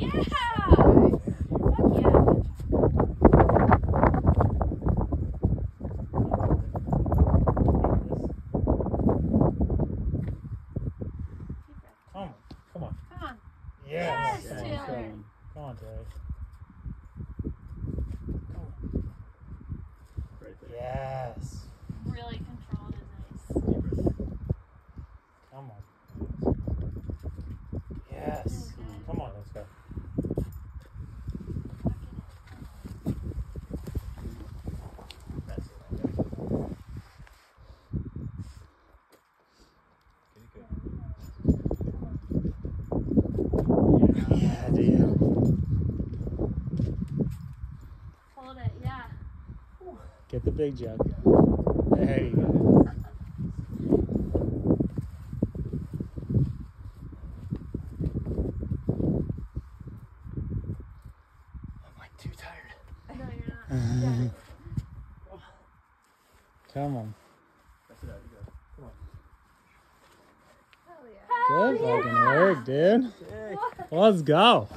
Yes. Yes, Come on, Taylor. come on. Yes, come on, Taylor. Right there. Yes. Really controlled and nice. Come on. Yes. Come on, let's go. That's it. That's it. Pretty good. Yeah, dude. Hold it. Yeah. Get the big jug. There you go. I'm like too tired. No, you're not. Yeah. Come on. That's it. You go. Come on. Hell yeah. Good fucking work, dude. Let's go.